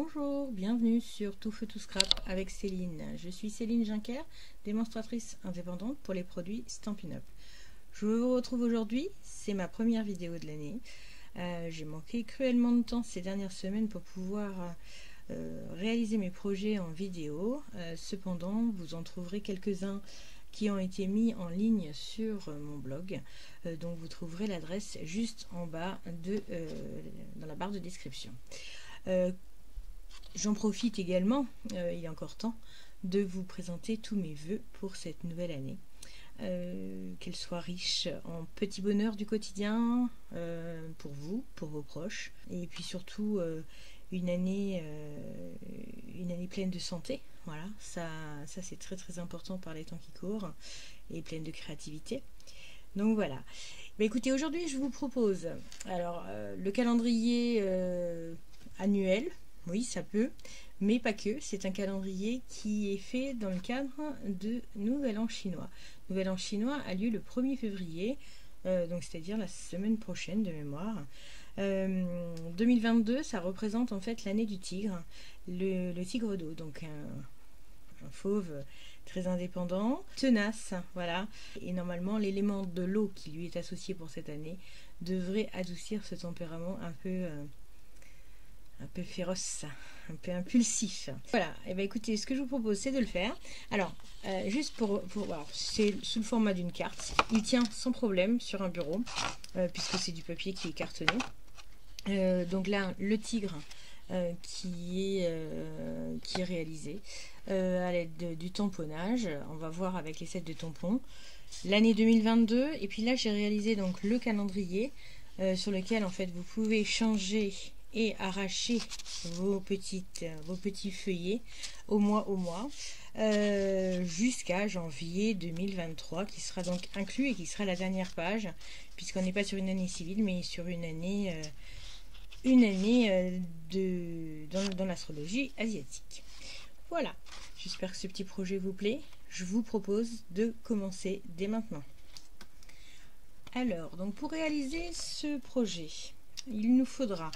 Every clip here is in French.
Bonjour, bienvenue sur Tout Feu Tout Scrap avec Céline. Je suis Céline Jinker, démonstratrice indépendante pour les produits Stampin' Up. Je vous retrouve aujourd'hui, c'est ma première vidéo de l'année. Euh, j'ai manqué cruellement de temps ces dernières semaines pour pouvoir euh, réaliser mes projets en vidéo. Euh, cependant, vous en trouverez quelques-uns qui ont été mis en ligne sur mon blog. donc vous trouverez l'adresse juste en bas de, dans la barre de description. J'en profite également, euh, il a encore temps, de vous présenter tous mes voeux pour cette nouvelle année. Euh, qu'elle soit riche en petits bonheurs du quotidien euh, pour vous, pour vos proches, et puis surtout une année, une année pleine de santé. Voilà, ça, ça c'est très très important par les temps qui courent et pleine de créativité. Donc voilà. Écoutez, aujourd'hui je vous propose alors le calendrier annuel oui, ça peut, mais pas que. C'est un calendrier qui est fait dans le cadre de Nouvel An chinois. Nouvel An chinois a lieu le 1er février, euh, donc c'est-à-dire la semaine prochaine de mémoire. 2022, euh, ça représente en fait l'année du tigre, le, tigre d'eau, donc un, fauve très indépendant, tenace, voilà. Et normalement, l'élément de l'eau qui lui est associé pour cette année devrait adoucir ce tempérament un peu euh, un peu féroce, un peu impulsif. Voilà, et eh bien écoutez, ce que je vous propose, c'est de le faire. Alors, euh, juste pour, voir, c'est sous le format d'une carte. Il tient sans problème sur un bureau, euh, puisque c'est du papier qui est cartonné. Euh, donc là, le tigre qui, est, qui est réalisé à l'aide du tamponnage. On va voir avec les sets de tampons. L'année 2022, et puis là, j'ai réalisé donc le calendrier sur lequel en fait vous pouvez changer et arracher vos, petites, vos petits feuillets au mois au mois euh, jusqu'à janvier 2023 qui sera donc inclus et qui sera la dernière page puisqu'on n'est pas sur une année civile mais sur une année euh, une année euh, de, dans, dans l'astrologie asiatique. Voilà, j'espère que ce petit projet vous plaît. Je vous propose de commencer dès maintenant. Alors, donc pour réaliser ce projet, il nous faudra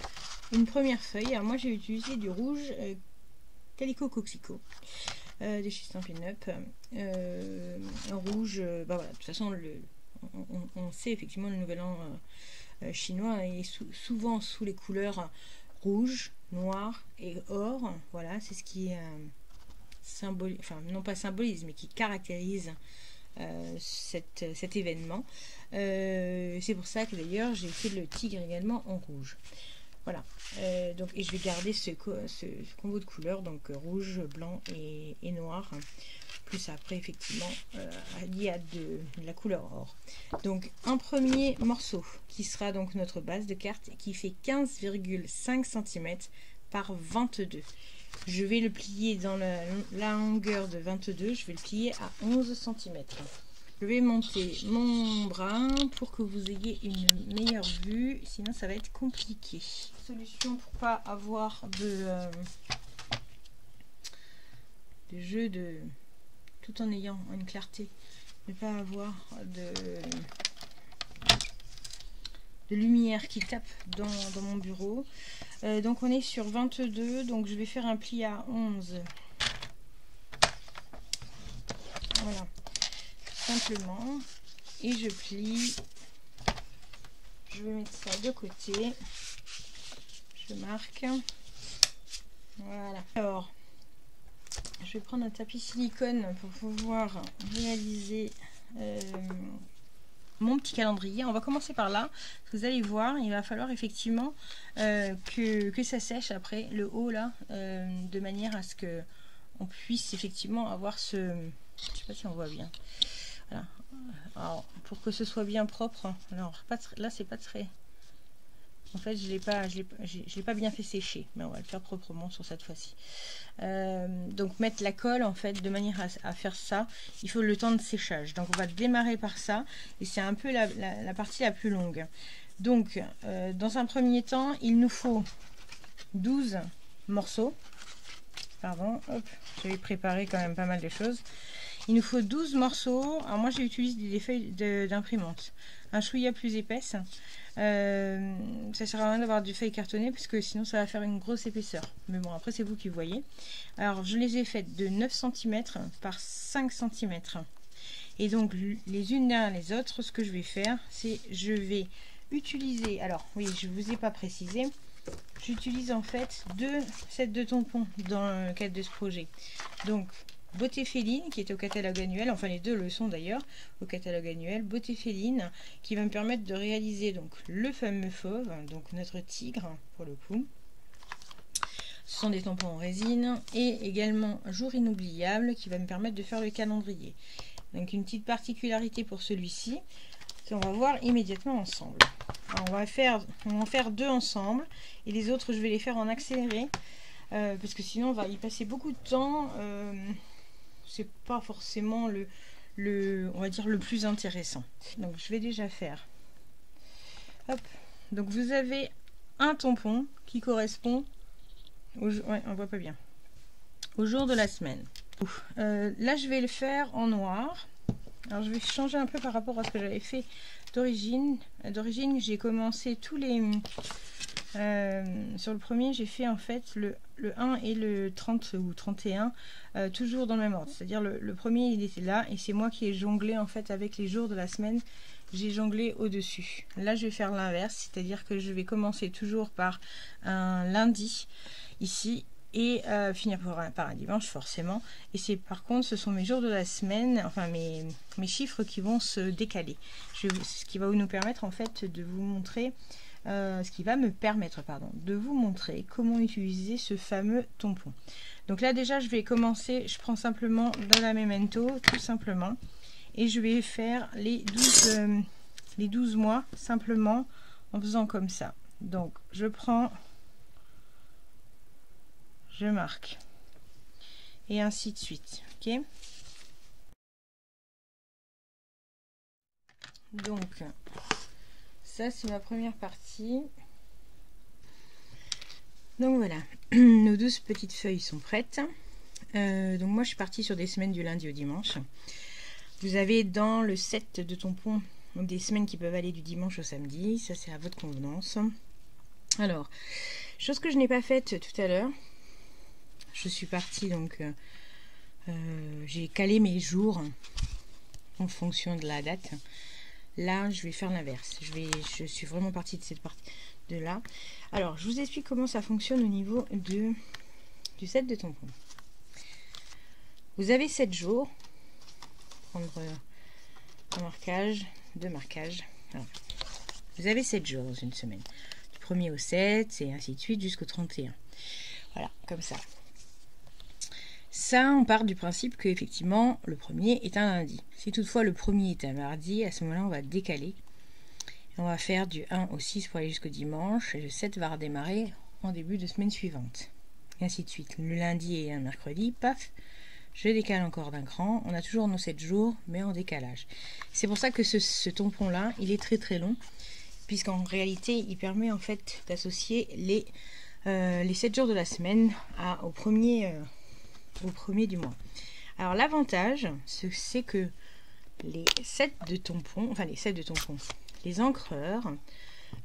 une première feuille. Alors moi j'ai utilisé du rouge euh, Calico Coxico euh, de chez Stampin' Up. Euh, rouge, bah voilà, de toute façon on, sait effectivement le nouvel an chinois est souvent sous les couleurs rouge, noir et or. Voilà, c'est ce qui symbolise, enfin non pas symbolise, mais qui caractérise cet événement. C'est pour ça que d'ailleurs j'ai fait le tigre également en rouge. Voilà. Euh, donc, je vais garder ce, combo de couleurs, donc euh, rouge, blanc et, noir. Plus après, effectivement, euh, y a de, la couleur or. Donc, un premier morceau qui sera donc notre base de carte qui fait 15,5 cm par 22. Je vais le plier dans la, la longueur de 22. Je vais le plier à 11 cm. Je vais monter mon bras pour que vous ayez une meilleure vue, sinon ça va être compliqué. Solution pour pas avoir de, euh, jeu de tout en ayant une clarté, ne pas avoir de, de lumière qui tape dans, mon bureau. Euh, donc on est sur 22, donc je vais faire un pli à 11. Voilà simplement et je plie je vais mettre ça de côté je marque voilà alors je vais prendre un tapis silicone pour pouvoir réaliser euh, mon petit calendrier. On va commencer par là. Vous allez voir, il va falloir effectivement euh, que, ça sèche après le haut là, euh, de manière à ce que on puisse effectivement avoir ce... Je sais pas si on voit bien. Pour que ce soit bien propre, alors pas là c'est pas très. En fait, je l'ai pas, je l'ai pas bien fait sécher, mais on va le faire proprement sur cette fois-ci. Euh, donc mettre la colle en fait de manière à, faire ça, il faut le temps de séchage. Donc on va démarrer par ça et c'est un peu la, partie la plus longue. Donc euh, dans un premier temps, il nous faut 12 morceaux. Pardon, hop, j'avais préparé quand même pas mal de choses. Il nous faut 12 morceaux. Alors moi j'utilise des feuilles d'imprimante. Un chouïa plus épaisse. Euh, ça sert à rien d'avoir du feuille cartonné parce que sinon ça va faire une grosse épaisseur. Mais bon après c'est vous qui voyez. Alors je les ai faites de 9 cm par 5 cm. Et donc les unes derrière les autres, ce que je vais faire, c'est je vais utiliser, alors oui je ne vous ai pas précisé, j'utilise en fait deux sets de tampons dans le cadre de ce projet. Donc Beauté Féline qui est au catalogue annuel, enfin les deux le sont d'ailleurs au catalogue annuel, Beauté Féline qui va me permettre de réaliser donc le fameux fauve, donc notre tigre pour le coup. Ce sont des tampons en résine et également Jour inoubliable qui va me permettre de faire le calendrier. Donc une petite particularité pour celui-ci, on va voir immédiatement ensemble. on va faire, on va en faire deux ensemble et les autres je vais les faire en accéléré euh, parce que sinon on va y passer beaucoup de temps. Euh, c'est pas forcément le, le, on va dire le plus intéressant. Donc je vais déjà faire. Hop. Donc vous avez un tampon qui correspond au, ouais, on voit pas bien. Au jour de la semaine. Euh, là je vais le faire en noir. Alors je vais changer un peu par rapport à ce que j'avais fait d'origine. D'origine j'ai commencé tous les euh, sur le premier, j'ai fait en fait le, le, 1 et le 30 ou 31 euh, toujours dans le même ordre. C'est-à-dire le, premier, il était là et c'est moi qui ai jonglé en fait avec les jours de la semaine. J'ai jonglé au-dessus. Là, je vais faire l'inverse, c'est-à-dire que je vais commencer toujours par un lundi ici et euh, finir par un dimanche forcément. Et c'est par contre, ce sont mes jours de la semaine, enfin mes, mes chiffres qui vont se décaler. Ce qui va nous permettre en fait de vous montrer euh, ce qui va me permettre pardon, de vous montrer comment utiliser ce fameux tampon. Donc là déjà je vais commencer, je prends simplement dans la memento tout simplement et je vais faire les 12, euh, les 12 mois simplement en faisant comme ça. Donc je prends, je marque et ainsi de suite. Ok? Donc ça c'est ma première partie. Donc voilà, nos douze petites feuilles sont prêtes. Euh, donc moi je suis partie sur des semaines du lundi au dimanche. Vous avez dans le set de tampons des semaines qui peuvent aller du dimanche au samedi. Ça c'est à votre convenance. Alors, chose que je n'ai pas faite tout à l'heure. Je suis partie donc... Euh, euh, j'ai calé mes jours en fonction de la date. Là, je vais faire l'inverse. Je, suis vraiment partie de cette partie de là. Alors, je vous explique comment ça fonctionne au niveau du set de tampons. Vous avez 7 jours. Prendre un marquage, deux marquages. Vous avez 7 jours dans une semaine. Du 1er au 7 et ainsi de suite jusqu'au 31. Voilà, comme ça. Ça, on part du principe que effectivement le premier est un lundi. Si toutefois le premier est un mardi, à ce moment-là, on va décaler. on va faire du 1 au 6 pour aller jusqu'au dimanche. Et le 7 va redémarrer en début de semaine suivante. Et ainsi de suite. Le lundi et un mercredi, paf, je décale encore d'un cran. On a toujours nos 7 jours, mais en décalage. C'est pour ça que ce, tampon-là, il est très très long. Puisqu'en réalité, il permet en fait d'associer les, euh, les 7 jours de la semaine au premier... Euh, au premier du mois. Alors l'avantage, c'est que les sets de tampons, enfin les sets de tampons, les encreurs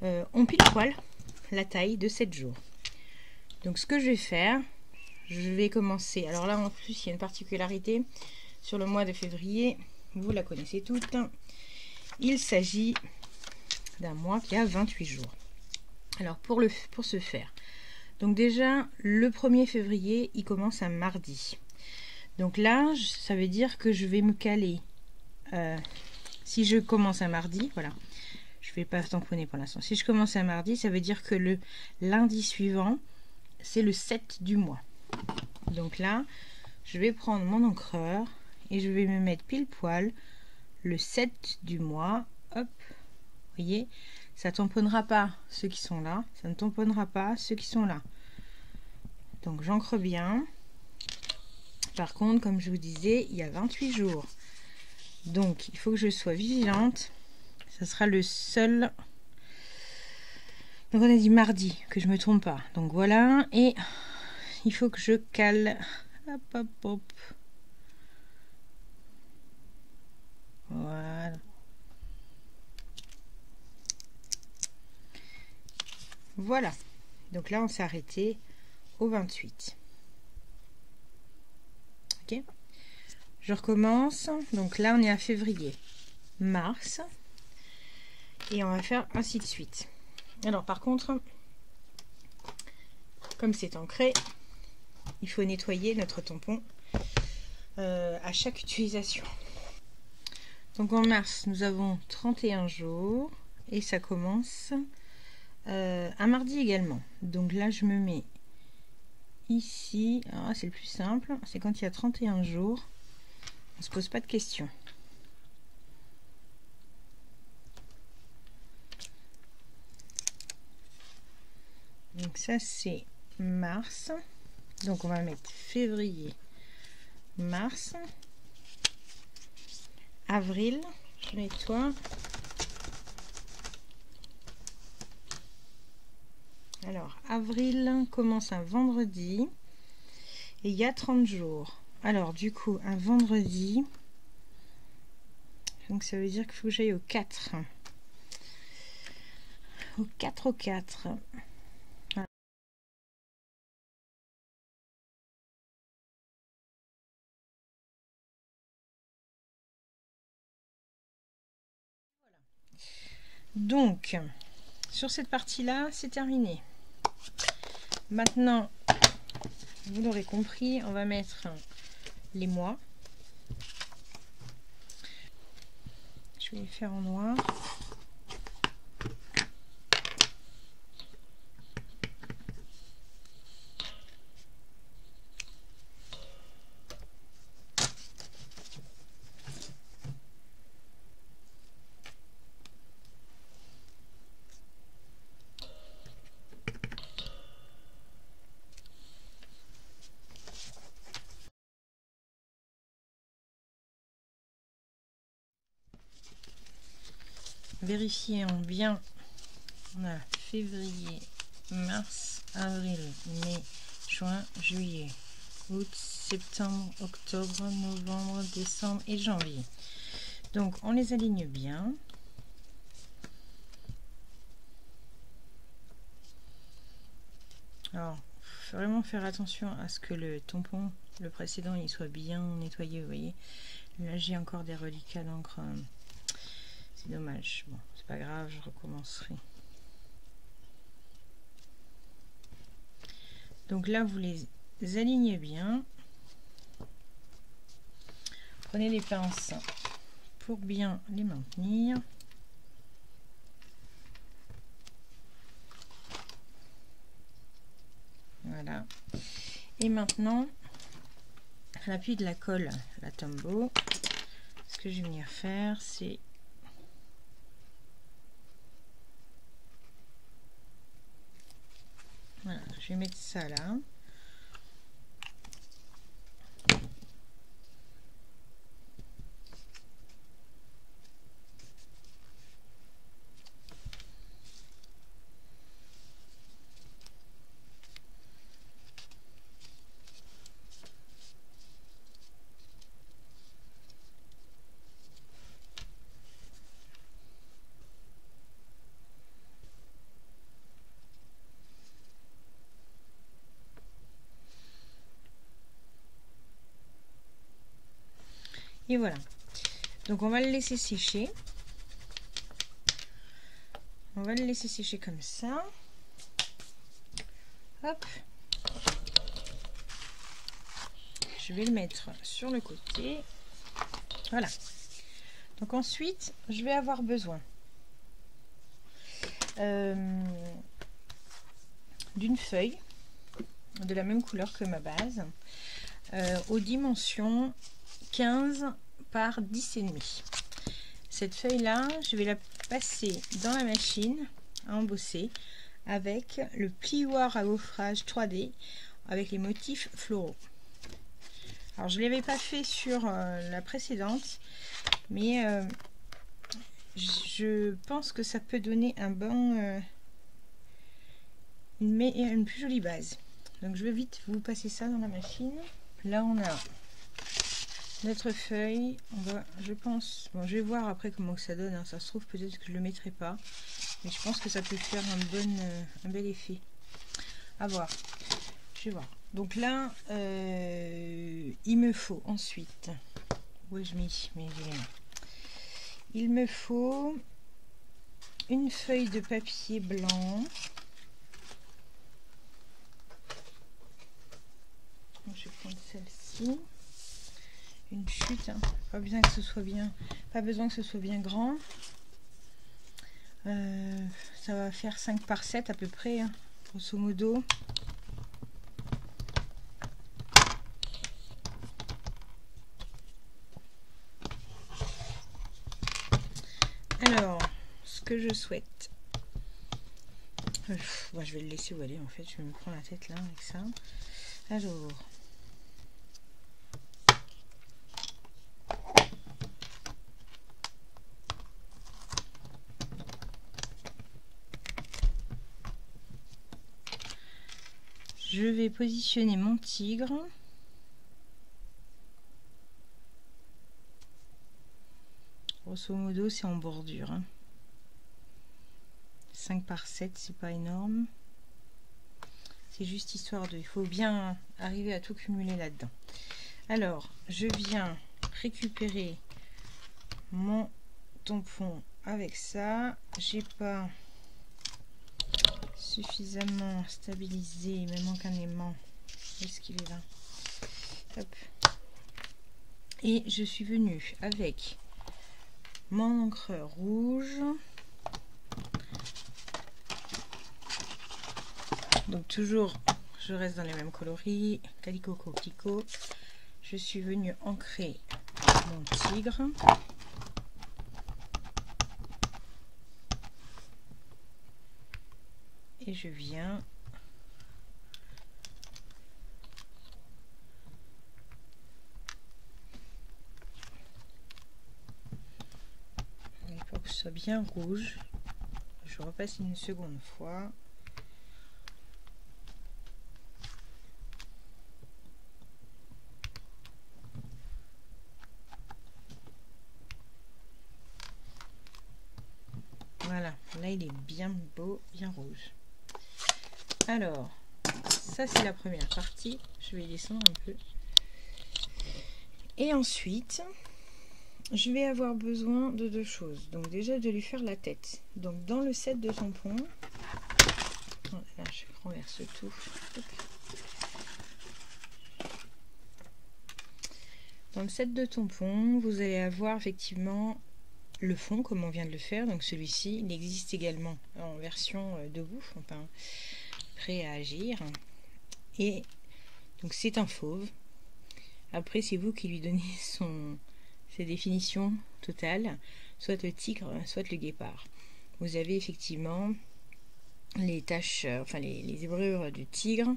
euh, ont pile poil la taille de 7 jours. Donc ce que je vais faire, je vais commencer. Alors là en plus il y a une particularité sur le mois de février, vous la connaissez toutes. Il s'agit d'un mois qui a 28 jours. Alors pour, le, pour ce faire, donc déjà, le 1er février, il commence un mardi. Donc là, ça veut dire que je vais me caler. Euh, si je commence un mardi, voilà. Je ne vais pas tamponner pour l'instant. Si je commence un mardi, ça veut dire que le lundi suivant, c'est le 7 du mois. Donc là, je vais prendre mon encreur et je vais me mettre pile poil le 7 du mois. Hop, vous voyez ça tamponnera pas ceux qui sont là, ça ne tamponnera pas ceux qui sont là. Donc j'encre bien. Par contre, comme je vous disais, il y a 28 jours. Donc il faut que je sois vigilante. Ça sera le seul... Donc on a dit mardi, que je me trompe pas. Donc voilà, et il faut que je cale... Hop, hop, hop. Voilà. Voilà. Donc là, on s'est arrêté au 28. Ok Je recommence. Donc là, on est à février, mars. Et on va faire ainsi de suite. Alors, par contre, comme c'est ancré, il faut nettoyer notre tampon euh, à chaque utilisation. Donc en mars, nous avons 31 jours et ça commence euh, un mardi également. Donc là, je me mets ici. Ah, c'est le plus simple. C'est quand il y a 31 jours. On se pose pas de questions. Donc ça, c'est mars. Donc on va mettre février, mars, avril. Je nettoie. Alors, avril commence un vendredi. Et il y a 30 jours. Alors, du coup, un vendredi. Donc, ça veut dire qu'il faut que j'aille au 4. Au 4 au 4. Donc, sur cette partie-là, c'est terminé. Maintenant, vous l'aurez compris, on va mettre les mois. Je vais les faire en noir. Vérifions bien. On a février, mars, avril, mai, juin, juillet, août, septembre, octobre, novembre, décembre et janvier. Donc on les aligne bien. Alors, faut vraiment faire attention à ce que le tampon, le précédent, il soit bien nettoyé, vous voyez. Là, j'ai encore des reliquats d'encre c'est dommage. Bon, c'est pas grave, je recommencerai. Donc là, vous les alignez bien. Prenez les pinces pour bien les maintenir. Voilà. Et maintenant, l'appui de la colle, la tombeau, ce que je vais venir faire, c'est Voilà, je mettre ça là. Et voilà. Donc on va le laisser sécher. On va le laisser sécher comme ça. Hop. Je vais le mettre sur le côté. Voilà. Donc ensuite, je vais avoir besoin euh, d'une feuille de la même couleur que ma base euh, aux dimensions 15 par 10 et demi. Cette feuille là, je vais la passer dans la machine à embosser avec le plioir à gaufrage 3D avec les motifs floraux. Alors je ne l'avais pas fait sur euh, la précédente, mais euh, je pense que ça peut donner un bon, euh, une, une plus jolie base. Donc je vais vite vous passer ça dans la machine. Là on a notre feuille, on va, je pense, bon, je vais voir après comment ça donne. Hein. Ça se trouve peut-être que je le mettrai pas, mais je pense que ça peut faire un bon, euh, un bel effet. À voir. Je vais voir. Donc là, euh, il me faut ensuite. Où je mis mes Il me faut une feuille de papier blanc. Je vais prendre celle-ci une chute. Hein. Pas besoin que ce soit bien, pas besoin que ce soit bien grand. Euh, ça va faire 5 par 7 à peu près, hein, grosso modo. Alors, ce que je souhaite. Euh, je vais le laisser où aller en fait. Je vais me prendre la tête là avec ça. Alors, je vais positionner mon tigre. Grosso modo, c'est en bordure. 5 hein. par 7, c'est pas énorme. C'est juste histoire de... Il faut bien arriver à tout cumuler là-dedans. Alors, je viens récupérer mon tampon avec ça. J'ai pas suffisamment stabilisé. Il me manque un aimant. Est-ce qu'il est là Et je suis venue avec mon encreur rouge. Donc toujours, je reste dans les mêmes coloris. Calico Coquelicot. Je suis venue ancrer mon tigre. Je viens. Il faut que ce soit bien rouge. Je repasse une seconde fois. Voilà, là il est bien beau, bien rouge. Alors, ça c'est la première partie. Je vais descendre un peu. Et ensuite, je vais avoir besoin de deux choses. Donc déjà de lui faire la tête. Donc dans le set de tampons, là je renverse tout. Dans le set de tampons, vous allez avoir effectivement le fond comme on vient de le faire. Donc celui-ci, il existe également en version euh, debout. Enfin, prêt à agir. Et donc c'est un fauve. Après, c'est vous qui lui donnez son, ses définitions totales, soit le tigre, soit le guépard. Vous avez effectivement les taches, euh, enfin les, les du tigre,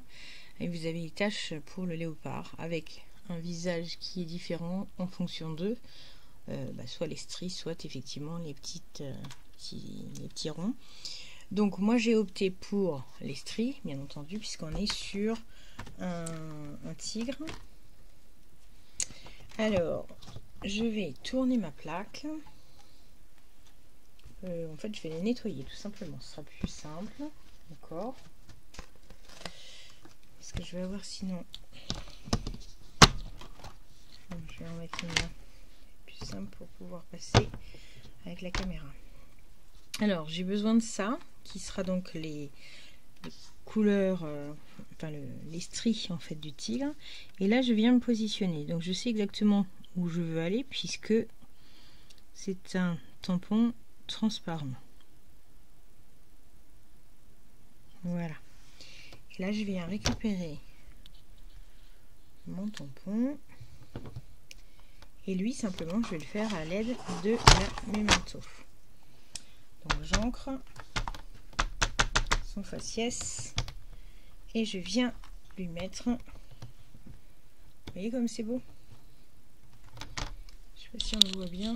et vous avez les taches pour le léopard, avec un visage qui est différent en fonction d'eux, euh, bah, soit les stries, soit effectivement les petites, euh, les petits ronds. Donc moi j'ai opté pour les stries, bien entendu, puisqu'on est sur un, tigre. Alors, je vais tourner ma plaque. Euh, en fait, je vais les nettoyer tout simplement. Ce sera plus simple. D'accord Parce que je vais avoir sinon... Je vais en mettre une plus simple pour pouvoir passer avec la caméra. Alors, j'ai besoin de ça qui sera donc les, couleurs, euh, enfin les stries en fait du tigre. Et là, je viens me positionner. Donc, je sais exactement où je veux aller puisque c'est un tampon transparent. Voilà. Et là, je viens récupérer mon tampon. Et lui, simplement, je vais le faire à l'aide de la Memento. Donc, j'encre son faciès et je viens lui mettre. Vous voyez comme c'est beau? Je sais pas si on le voit bien.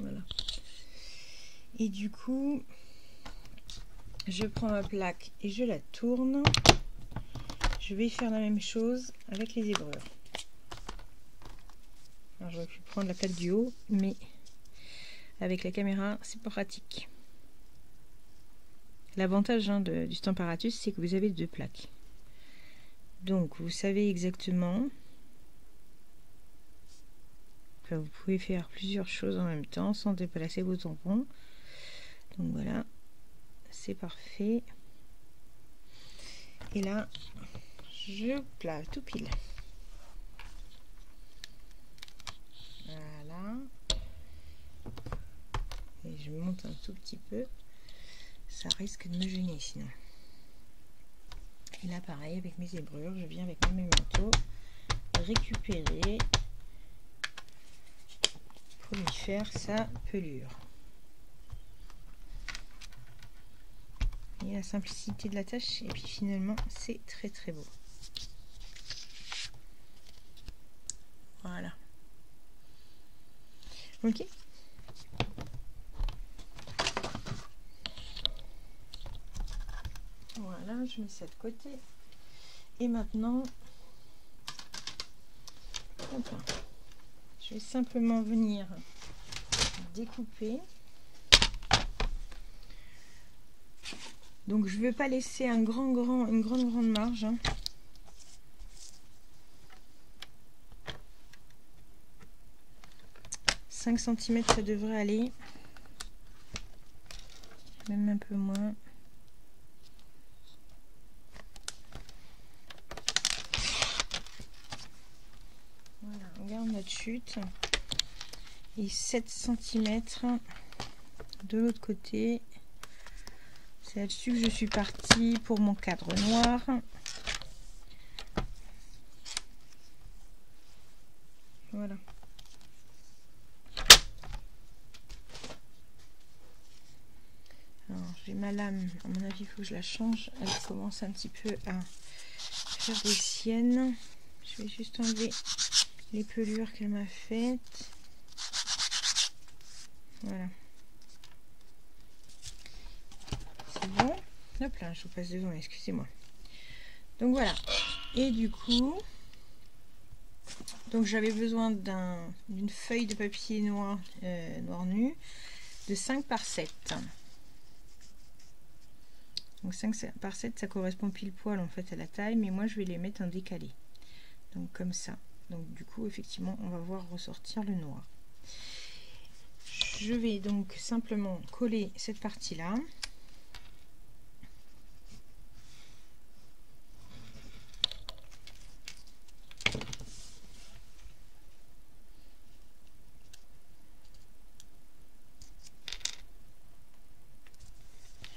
Voilà. Et du coup je prends ma plaque et je la tourne. Je vais faire la même chose avec les zébrures. J'aurais pu prendre la plaque du haut, mais avec la caméra, c'est pas pratique. L'avantage hein, du Stamparatus, c'est que vous avez deux plaques. Donc, vous savez exactement vous pouvez faire plusieurs choses en même temps sans déplacer vos tampons. Donc voilà, c'est parfait. Et là, je place tout pile. Voilà. Et je monte un tout petit peu. Ça risque de me gêner sinon. Et là, pareil, avec mes zébrures, je viens avec mon manteau récupérer pour lui faire sa pelure. Et la simplicité de la tâche, et puis finalement, c'est très très beau. Voilà. Ok Voilà, je mets ça de côté. Et maintenant, je vais simplement venir découper. Donc je ne vais pas laisser un grand, grand, une grande, grande marge. 5 hein. cm ça devrait aller. Même un peu moins. Chute. Et 7 cm de l'autre côté. C'est là-dessus que je suis partie pour mon cadre noir. Voilà. J'ai ma lame. À mon avis il faut que je la change. Elle commence un petit peu à faire des siennes. Je vais juste enlever les pelures qu'elle m'a faites. Voilà. C'est bon. Hop là, je vous passe devant, excusez-moi. Donc voilà. Et du coup, donc j'avais besoin d'une feuille de papier noir, euh, noir nu de 5 par 7. Donc 5 par 7, ça correspond pile poil en fait à la taille, mais moi je vais les mettre en décalé. Donc comme ça. Donc du coup, effectivement, on va voir ressortir le noir. Je vais donc simplement coller cette partie-là.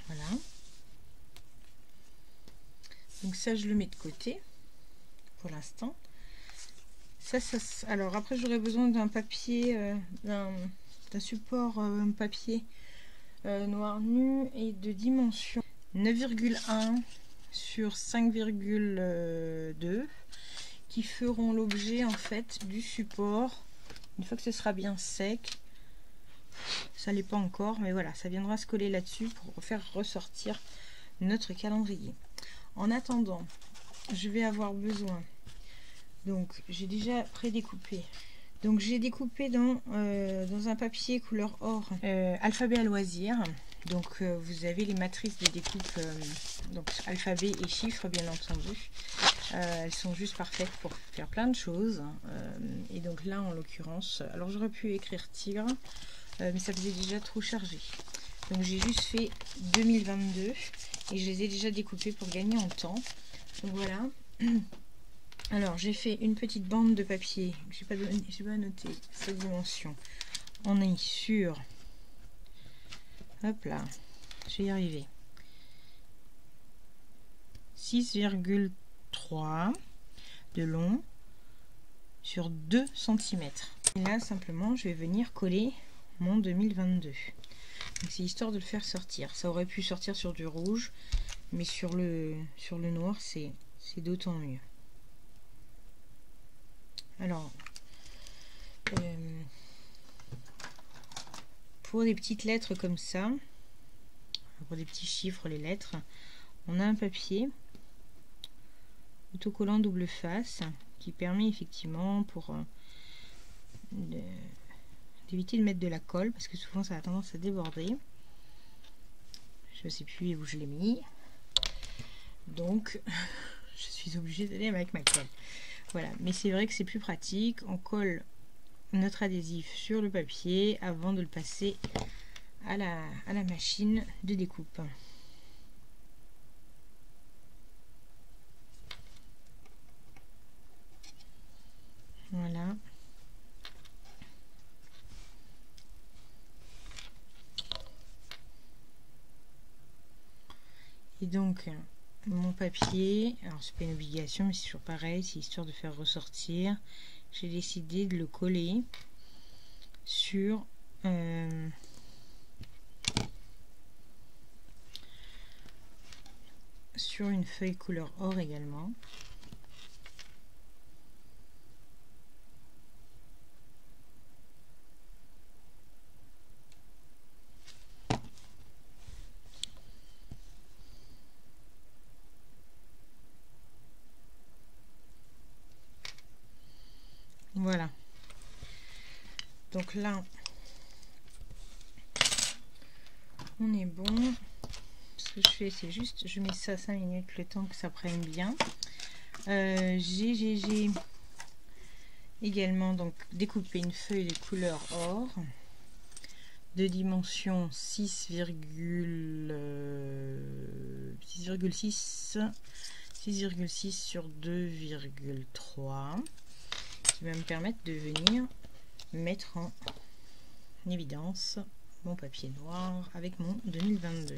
Voilà. Donc ça, je le mets de côté pour l'instant alors après j'aurais besoin d'un papier, euh, d'un support euh, papier euh, noir nu et de dimension 9,1 sur 5,2 qui feront l'objet en fait du support. Une fois que ce sera bien sec ça l'est pas encore mais voilà ça viendra se coller là dessus pour faire ressortir notre calendrier. En attendant je vais avoir besoin donc j'ai déjà pré-découpé. Donc j'ai découpé dans, euh, un papier couleur or euh, alphabet à loisir. Donc euh, vous avez les matrices de découpe, donc alphabet et chiffres bien entendu. elles sont juste parfaites pour faire plein de choses. et donc là en l'occurrence, alors j'aurais pu écrire tigre, mais ça faisait déjà trop chargé. Donc j'ai juste fait 2022 et je les ai déjà découpés pour gagner en temps. Donc voilà. Alors, j'ai fait une petite bande de papier. J'ai pas, pas noté cette dimension. On est sur... Hop là. Je vais y arriver. 6,3 de long sur 2 cm. Et là, simplement, je vais venir coller mon 2022. C'est histoire de le faire sortir. Ça aurait pu sortir sur du rouge, mais sur le, sur le noir, c'est d'autant mieux. Alors, euh, pour des petites lettres comme ça, pour des petits chiffres, les lettres, on a un papier. autocollant double face qui permet effectivement pour d'éviter de mettre de la colle parce que souvent ça a tendance à déborder. Je sais plus où je l'ai mis. Donc je suis obligée d'aller avec ma colle. Voilà, mais c'est vrai que c'est plus pratique. On colle notre adhésif sur le papier avant de le passer à la, à la machine de découpe. Voilà. Et donc, mon papier, alors c'est pas une obligation, mais c'est toujours pareil, c'est histoire de faire ressortir. J'ai décidé de le coller sur euh, sur une feuille couleur or également. Voilà. Là, on est bon. Ce que je fais, c'est juste, je mets ça 5 minutes, le temps que ça prenne bien. Euh, j'ai également donc découpé une feuille de couleur or de dimension 6,6 6,6 6,6 sur 2,3 va me permettre de venir mettre en évidence mon papier noir avec mon 2022.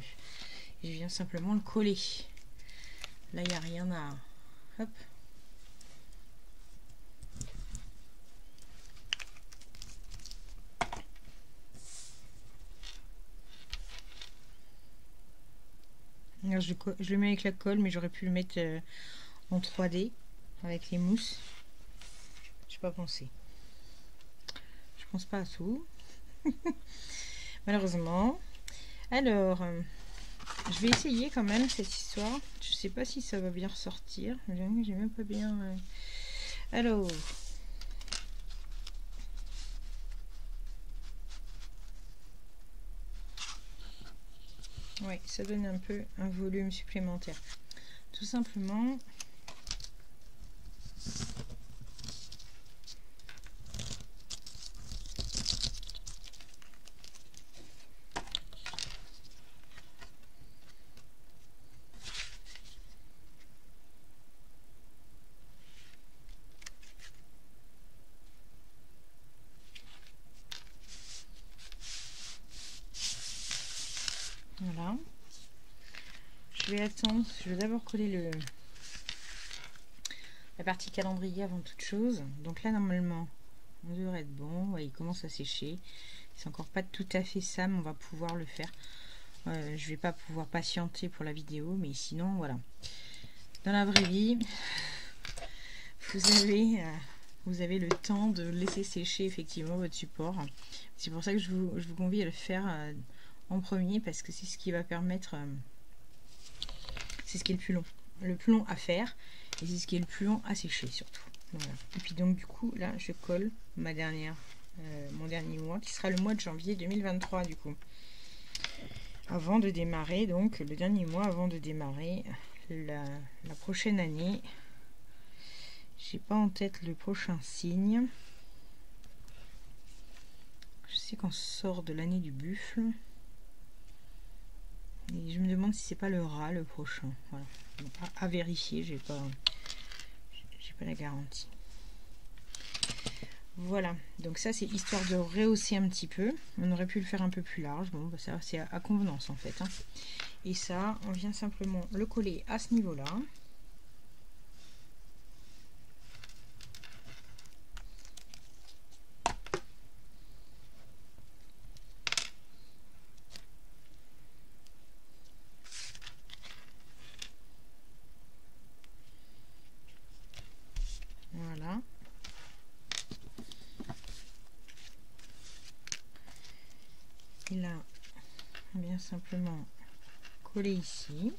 je viens simplement le coller. Là, il n'y a rien à... Hop. je, je, le mets avec la colle, mais j'aurais pu le mettre euh, en 3D avec les mousses pas penser. Pas à tout. Malheureusement. Alors, euh, je vais essayer quand même cette histoire. Je sais pas si ça va bien ressortir. J'ai même pas bien... Euh. Alors... Oui, ça donne un peu un volume supplémentaire. Tout simplement, je vais attendre. Je vais d'abord coller le la partie calendrier avant toute chose. Donc là, normalement, on devrait être bon. il commence à sécher. C'est encore pas tout à fait ça, mais on va pouvoir le faire. Euh, je vais pas pouvoir patienter pour la vidéo, mais sinon, voilà. Dans la vraie vie, vous avez, euh, vous avez le temps de laisser sécher effectivement votre support. C'est pour ça que je vous, je vous, convie à le faire euh, en premier, parce que c'est ce qui va permettre c'est ce qui est le plus long. Le plus long à faire et c'est ce qui est le plus long à sécher surtout. Et puis donc du coup là je colle ma dernière, euh, mon dernier mois qui sera le mois de janvier 2023 du coup. Avant de démarrer donc le dernier mois avant de démarrer la, la prochaine année. J'ai pas en tête le prochain signe. Je sais qu'on sort de l'année du buffle je me demande si c'est pas le rat le prochain. Voilà. À, vérifier, j'ai pas, j'ai pas la garantie. Voilà, donc ça c'est histoire de rehausser un petit peu. On aurait pu le faire un peu plus large. Bon, bah, ça c'est à, convenance en fait. Hein. Et ça, on vient simplement le coller à ce niveau-là. simplement coller ici.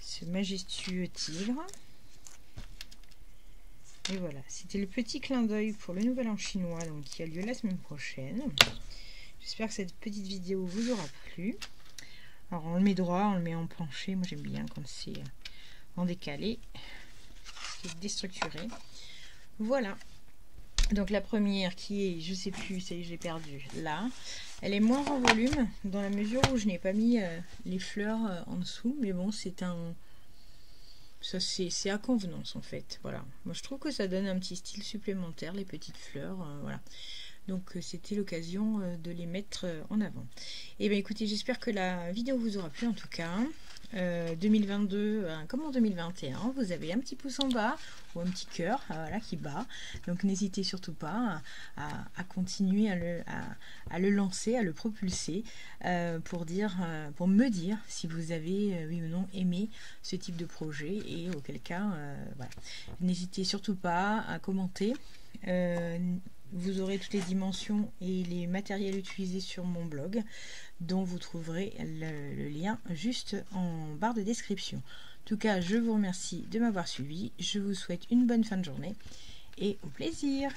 Ce majestueux tigre. Et voilà, c'était le petit clin d'œil pour le Nouvel An chinois donc, qui a lieu la semaine prochaine. J'espère que cette petite vidéo vous aura plu. Alors on le met droit, on le met en penché. Moi j'aime bien quand c'est en décalé. C'est déstructuré. Voilà. Donc la première qui est, je sais plus, ça y est, j'ai perdu, là. Elle est moins en volume dans la mesure où je n'ai pas mis euh, les fleurs euh, en dessous. Mais bon, c'est un... Ça, c'est à convenance en fait. Voilà. Moi, je trouve que ça donne un petit style supplémentaire, les petites fleurs. Euh, voilà. Donc, c'était l'occasion de les mettre en avant. Et eh bien, écoutez, j'espère que la vidéo vous aura plu en tout cas. 2022 euh, euh, comme en 2021 vous avez un petit pouce en bas ou un petit cœur euh, voilà, qui bat donc n'hésitez surtout pas à, continuer à le, à, le, lancer à le propulser pour dire pour me dire si vous avez oui ou non aimé ce type de projet et auquel cas voilà. n'hésitez surtout pas à commenter vous aurez toutes les dimensions et les matériels utilisés sur mon blog, dont vous trouverez le, lien juste en barre de description. En tout cas, je vous remercie de m'avoir suivi. Je vous souhaite une bonne fin de journée et au plaisir